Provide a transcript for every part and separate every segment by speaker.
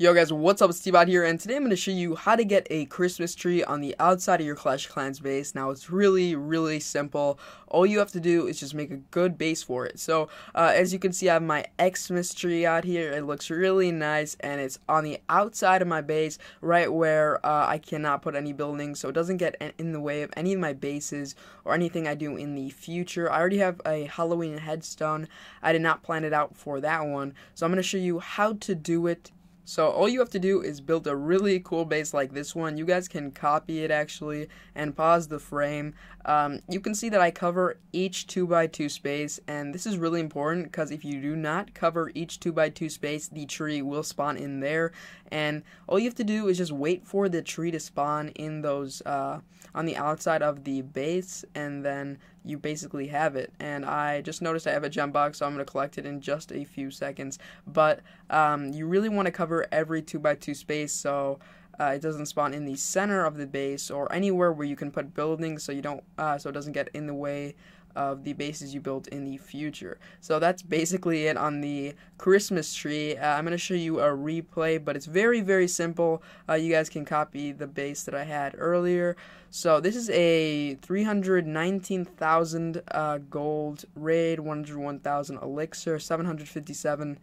Speaker 1: Yo guys, what's up, it's T-Bot here, and today I'm going to show you how to get a Christmas tree on the outside of your Clash Clans base. Now, it's really, really simple. All you have to do is just make a good base for it. So, uh, as you can see, I have my Xmas tree out here. It looks really nice, and it's on the outside of my base, right where uh, I cannot put any buildings, so it doesn't get in the way of any of my bases or anything I do in the future. I already have a Halloween headstone. I did not plan it out for that one, so I'm going to show you how to do it so all you have to do is build a really cool base like this one. You guys can copy it actually and pause the frame. Um, you can see that I cover each 2x2 space and this is really important because if you do not cover each 2x2 space the tree will spawn in there and all you have to do is just wait for the tree to spawn in those uh, on the outside of the base and then you basically have it. And I just noticed I have a gem box so I'm going to collect it in just a few seconds. But um, you really want to cover every 2x2 space so uh, it doesn't spawn in the center of the base or anywhere where you can put buildings so you don't uh, so it doesn't get in the way of the bases you build in the future. So that's basically it on the Christmas tree. Uh, I'm going to show you a replay, but it's very, very simple. Uh, you guys can copy the base that I had earlier. So this is a 319,000 uh, gold raid, 101,000 elixir, 757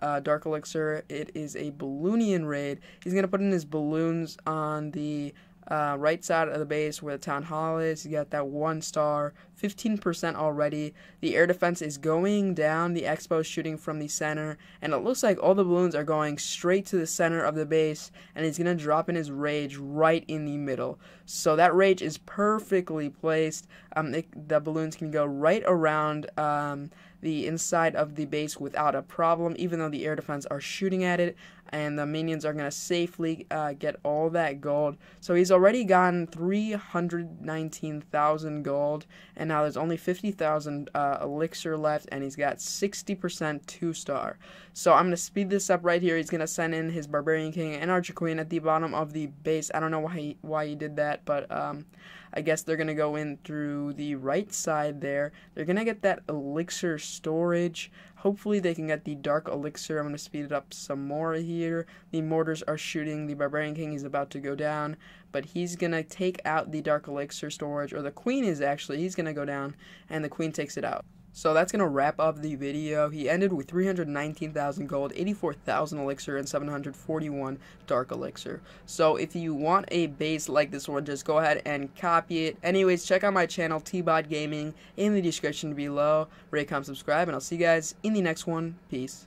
Speaker 1: uh, Dark Elixir. It is a Balloonion raid. He's going to put in his balloons on the uh, right side of the base where the town hall is. You got that one star, 15% already. The air defense is going down. The X-bow shooting from the center, and it looks like all the balloons are going straight to the center of the base, and he's gonna drop in his rage right in the middle. So that rage is perfectly placed. Um, it, the balloons can go right around. Um, the inside of the base without a problem, even though the air defense are shooting at it, and the minions are to safely uh, get all that gold. So he's already gotten 319,000 gold, and now there's only 50,000 uh, elixir left, and he's got 60% 2-star. So I'm going to speed this up right here. He's going to send in his Barbarian King and Archer Queen at the bottom of the base. I don't know why he, why he did that, but um, I guess they're going to go in through the right side there. They're going to get that elixir storage. Hopefully they can get the dark elixir. I'm going to speed it up some more here. The mortars are shooting. The barbarian king is about to go down, but he's going to take out the dark elixir storage, or the queen is actually. He's going to go down, and the queen takes it out. So that's going to wrap up the video. He ended with 319,000 gold, 84,000 elixir, and 741 dark elixir. So if you want a base like this one, just go ahead and copy it. Anyways, check out my channel, T-Bot Gaming, in the description below. Rate, comment, subscribe, and I'll see you guys in the next one. Peace.